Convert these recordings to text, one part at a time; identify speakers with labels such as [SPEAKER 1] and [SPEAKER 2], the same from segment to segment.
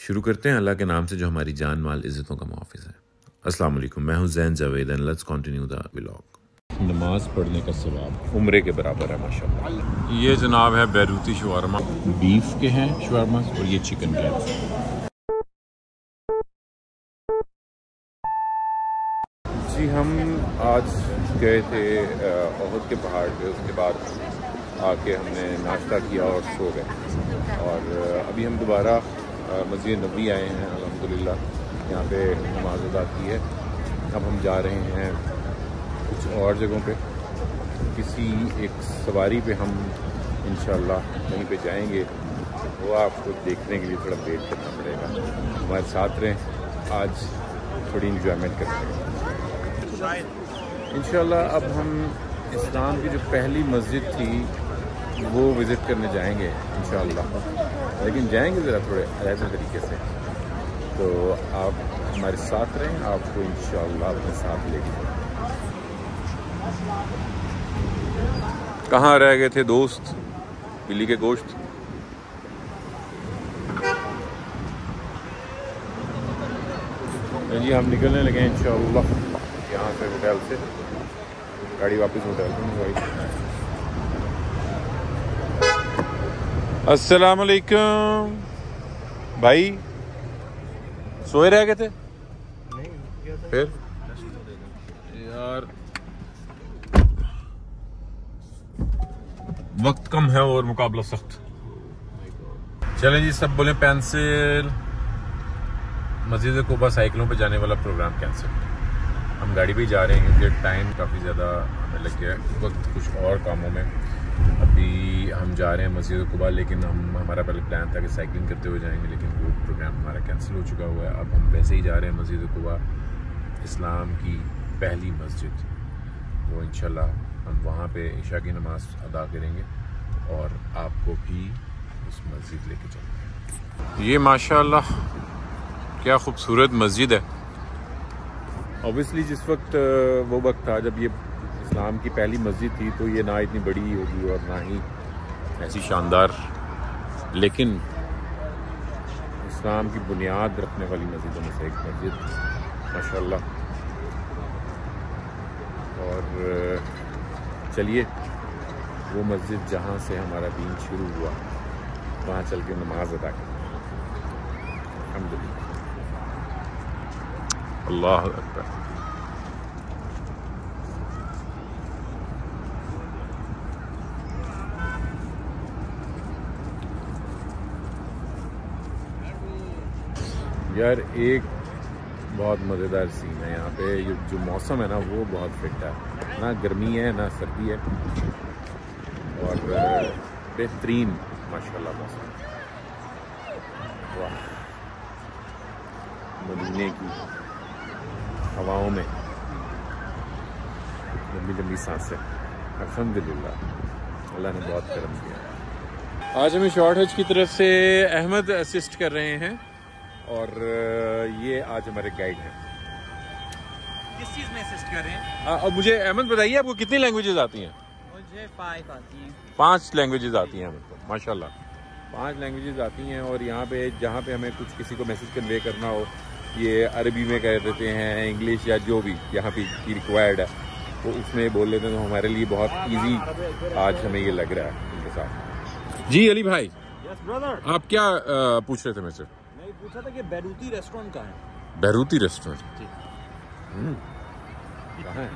[SPEAKER 1] शुरू करते हैं। अल्लाह के नाम से जो हमारी जान माल इज़्ज़तों का मुहाफ़ है। अस्सलाम वालेकुम मैं हूँ Zain Javed and let's continue the vlog. नमाज़ पढ़ने का सवाब उम्र के बराबर है माशाल्लाह। ये जनाब है बैरूती शवारमा बीफ के हैं शवारमा और ये चिकन के हैं। जी हम आज गए थे अहद के पहाड़ पे। उसके बाद आके हमने नाश्ता किया और सो गए। और अभी हम दोबारा मस्जिद नबी आए हैं अलहमदिल्ला यहाँ पे नमाज़ अदा की है। अब हम जा रहे हैं कुछ और जगहों पे। किसी एक सवारी पे हम इन कहीं पे जाएँगे। वो आपको देखने के लिए थोड़ा वेट करना पड़ेगा हमारे साथ रहें आज थोड़ी इन्जॉयमेंट करेंगे इन अब हम इस्लाम की जो पहली मस्जिद थी वो विज़िट करने जाएँगे इन लेकिन जाएँगे ज़रा थोड़े अलग तरीके से। तो आप हमारे साथ रहें, आपको इन अपने साथ लेके कहाँ रह गए थे दोस्त? बिल्ली के गोश्त? जी, हम निकलने लगे हैं इन यहाँ से होटल से। गाड़ी वापस होटल से में वालेकुम भाई, सोए रह गए थे? फिर? यार, वक्त कम है और मुकाबला सख्त। चलें जी, सब बोले पेंसिल मस्जिद कोबा साइकिलों पे जाने वाला प्रोग्राम कैंसिल हम गाड़ी भी जा रहे हैं, क्योंकि टाइम काफ़ी ज़्यादा हमें लग गया है। वक्त कुछ और कामों में। अभी हम जा रहे हैं मस्जिद कुबा, लेकिन हम, हमारा पहले प्लान था कि साइकिलिंग करते हुए जाएँगे, लेकिन वो प्रोग्राम हमारा कैंसिल हो चुका हुआ है। अब हम वैसे ही जा रहे हैं मस्जिद कुबा, इस्लाम की पहली मस्जिद। वो इन हम वहाँ पर ईशा की नमाज़ अदा करेंगे और आपको भी उस मस्जिद लेके चलेंगे ये माशाल्लाह, क्या खूबसूरत मस्जिद है। ऑब्वियसली जिस वक्त वो वक्त था, जब ये इस्लाम की पहली मस्जिद थी तो ये ना इतनी बड़ी होगी और ना ही ऐसी शानदार, लेकिन इस्लाम की बुनियाद रखने वाली मस्जिदों में से एक मस्जिद माशा और, चलिए, वो मस्जिद जहाँ से हमारा दीन शुरू हुआ, वहाँ चल के नमाज़ अदा करें अलहमदिल्ला अल्लाह अकबर। यार, एक बहुत मज़ेदार सीन है यहाँ पे। जो मौसम है ना, वो बहुत फिट है। ना गर्मी है, ना सर्दी है। और, बेहतरीन, माशाल्लाह, मौसम। वाह। मदीने की हवाओं में। लंबी लंबी साँसें। अलहमदिल्ला अल्लाह ने बहुत करम किया। आज हमें शॉर्ट हज की तरफ़ से अहमद असिस्ट कर रहे हैं। और ये आज हमारे गाइड हैं।
[SPEAKER 2] किस चीज़ में असिस्ट कर रहे हैं?
[SPEAKER 1] अब मुझे अहमद बताइए आपको कितनी लैंग्वेजेस आती हैं?
[SPEAKER 2] मुझे फाइव आती हैं।
[SPEAKER 1] पाँच लैंग्वेजेस आती हैं अहमद को माशाल्लाह। पाँच लैंग्वेजेस आती हैं और यहाँ पे जहाँ पे हमें कुछ किसी को मैसेज कन्वे करना हो ये अरबी में कह देते हैं इंग्लिश या जो भी यहाँ पे की रिक्वायर्ड है वो उसमें बोल लेते हैं तो हमारे लिए बहुत ईजी आज हमें ये लग रहा है उनके साथ। जी अली भाई yes, आप क्या आ, पूछ रहे थे मेरे से?
[SPEAKER 2] पूछा था कि बैरूती रेस्टोरेंट कहाँ है?
[SPEAKER 1] Beiruti restaurant.
[SPEAKER 2] हम्म। कहाँ है?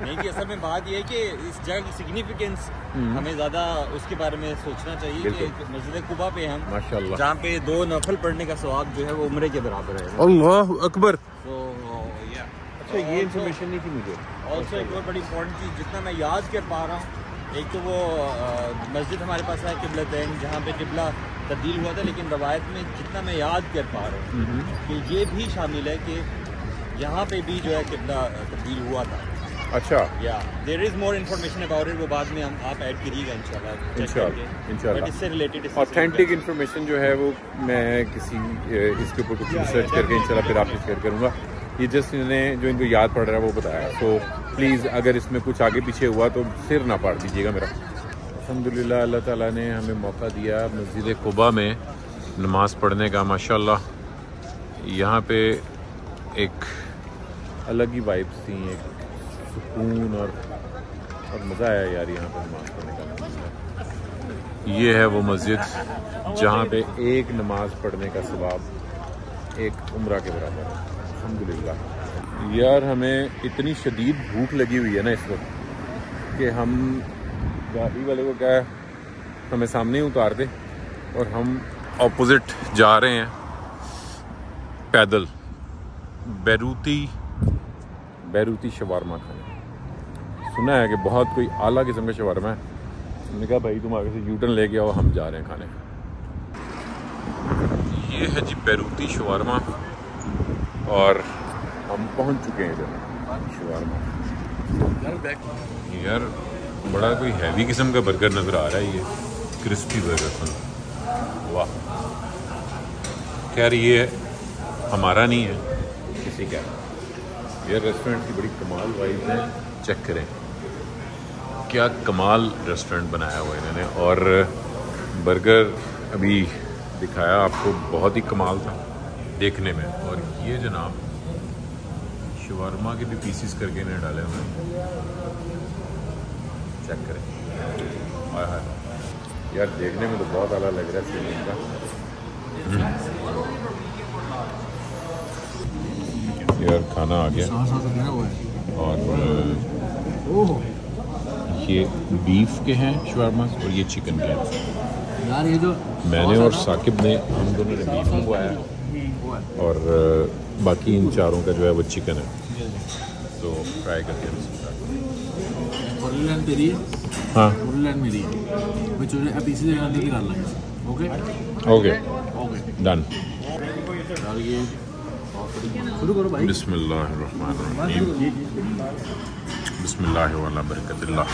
[SPEAKER 2] नहीं कि असल में बात यह है कि इस जगह की सिग्निफिकेंस हम्म। हमें ज़्यादा उसके बारे में सोचना चाहिए कि मस्जिद कुबा पे हम माशाल्लाह। जहाँ पे दो नफल पढ़ने का स्वाब जो है वो उम्र के बराबर है।
[SPEAKER 1] अल्लाह अकबर।
[SPEAKER 2] तो
[SPEAKER 1] अच्छा ये इन्फॉर्मेशन नहीं थी मुझे।
[SPEAKER 2] ऑल्सो एक और बड़ी इंपॉर्टेंट चीज़ जितना मैं याद कर पा रहा हूँ एक तो वो मस्जिद हमारे पास है किबला दैन जहाँ पे किबला तब्दील हुआ था लेकिन रवायत में जितना मैं याद कर पा रहा हूँ हम्म। कि ये भी शामिल है कि यहाँ पे भी जो है किबला तब्दील हुआ था।
[SPEAKER 1] अच्छा।
[SPEAKER 2] या there is more information about it वो बाद में हम आप ऐड करिएगा इंशाल्लाह इससे रिलेटेड
[SPEAKER 1] ऑथेंटिक इन्फॉर्मेशन जो है वो मैं किसी इसके ऊपर कुछ रिसर्च करके इंशाल्लाह फिर आपसे शेयर करूँगा। ये जस्ट इन्हें जो इनको याद पड़ रहा है वो बताया। तो प्लीज़ अगर इसमें कुछ आगे पीछे हुआ तो सिर ना पाड़ दीजिएगा मेरा। अलहमदिल्ला अल्लाह ताला ने हमें मौका दिया मस्जिद कुबा में नमाज़ पढ़ने का, माशाल्लाह। यहाँ पे एक अलग ही वाइब्स थी, एक सुकून और और मज़ा आया यार यहाँ पर नमाज़ पढ़ने का। ये है वो मस्जिद जहाँ पे एक नमाज़ पढ़ने का सवाब एक उम्र के बराबर है। अलहमदिल्ला यार, हमें इतनी शदीद भूख लगी हुई है ना इस वक्त कि हम गाड़ी वाले को क्या हमें सामने ही उतार दे और हम ऑपोजिट जा रहे हैं। पैदल। बैरूती बैरूती शवारमा खाने। सुना है कि बहुत कोई आला किस्म का शवारमा है। मैंने कहा, भाई, तुम आगे से यूटर्न लेके आओ, हम जा रहे हैं खाने। ये है जी बैरूती शवारमा। और हम पहुँच चुके हैं इधर शवारमा। यार, बड़ा कोई हैवी किस्म का बर्गर नज़र आ रहा है ये। क्रिस्पी बर्गर सुन। वाह। खैर, ये हमारा नहीं है। किसी का। ये रेस्टोरेंट की बड़ी कमाल वाइज है। चेक करें। क्या कमाल रेस्टोरेंट बनाया हुआ इन्होंने। और बर्गर अभी दिखाया आपको बहुत ही कमाल था देखने में। और ये जनाब शवरमा के भी पीसीस करके इन्हें डाले हुए हैं। चेक करें। हाय हाय। यार देखने में तो बहुत आला लग रहा है सीलिंग का। यार खाना आ गया। और ये बीफ के हैं शवारमा और ये चिकन के हैं।
[SPEAKER 3] यार ये जो
[SPEAKER 1] मैंने और साकिब ने हम दोनों ने बीफ मंगवाया और बाकी इन चारों का जो है वो चिकन है। तो ट्राई करके
[SPEAKER 3] तेरी है।
[SPEAKER 1] हाँ?
[SPEAKER 3] फुल लाइन मेरी है। मैं चुने अब इसी जगह अंदर निकाल लेंगे ओके
[SPEAKER 1] ओके
[SPEAKER 3] ओके
[SPEAKER 1] डन
[SPEAKER 3] यार ये शुरू करो भाई।
[SPEAKER 1] बिस्मिल्लाहिर्रहमानिर्रहीम। बिस्मिल्लाह वाला बरकतिल्लाह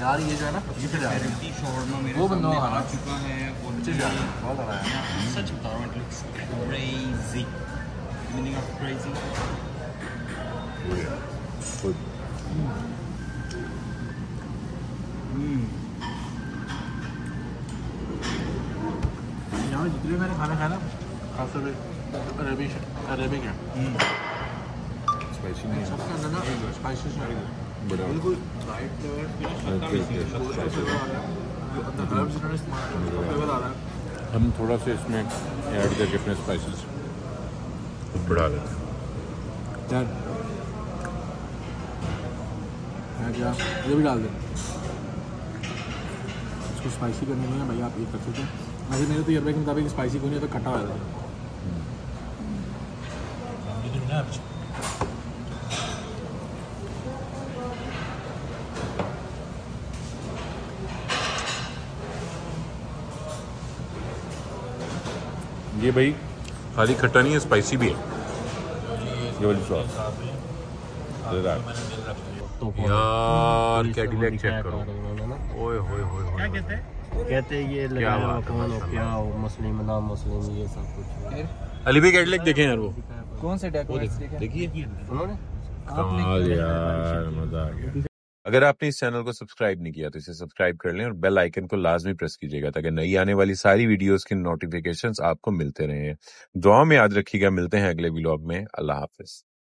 [SPEAKER 3] यार ये जो है ना पीछे जा रहा है। वो बंदा खाना
[SPEAKER 2] चुका है और
[SPEAKER 3] पीछे जा रहा है बहुत आ रहा है।
[SPEAKER 2] सच बता रहा हूँ it looks crazy meaning of crazy
[SPEAKER 3] यहाँ जितने मैंने खाना खाया ना खास तौर पे अरेबिक अरेबिक है
[SPEAKER 1] स्पाइसी नहीं है।
[SPEAKER 3] सबके ना स्पाइसेस है
[SPEAKER 1] बड़ा
[SPEAKER 3] बिल्कुल लाइट फ्लेवर अंदर हर्ब्स इन्होंने इस्तेमाल फ्लेवर आ रहा है
[SPEAKER 1] हम थोड़ा सा इसमें ऐड करके अपने स्पाइसेस बढ़ा लेते हैं।
[SPEAKER 3] यार क्या ये भी डाल दे। इसको स्पाइसी करने में ना भैया आप ये कर सकते हैं। वैसे मेरे तो ये के मुताबिक स्पाइसी कोई नहीं तो खट्टा हो। जाता है
[SPEAKER 1] ये भाई खाली खट्टा नहीं है स्पाइसी भी है। ये वाली सॉस यार कैडिलैक चेक करो। ओए होए होए होए
[SPEAKER 4] कहते हैं ये
[SPEAKER 1] क्या
[SPEAKER 4] लगाया
[SPEAKER 1] बात है,
[SPEAKER 4] कौन हो क्या हो मुस्लिम ना मुस्लिम ये सब कुछ।
[SPEAKER 1] अली भाई कैडिलैक देखें यार वो?
[SPEAKER 4] कौन से
[SPEAKER 1] देखिए
[SPEAKER 4] उन्होंने?
[SPEAKER 1] कमाल यार मज़ा आ गया। अगर आपने इस चैनल को सब्सक्राइब नहीं किया तो इसे सब्सक्राइब कर लें और बेल आइकन को लाजमी प्रेस कीजिएगा ताकि नई आने वाली सारी वीडियोस की नोटिफिकेशंस आपको मिलते रहें। दुआ में याद रखिएगा, मिलते हैं अगले ब्लॉग में। अल्लाह हाफिज।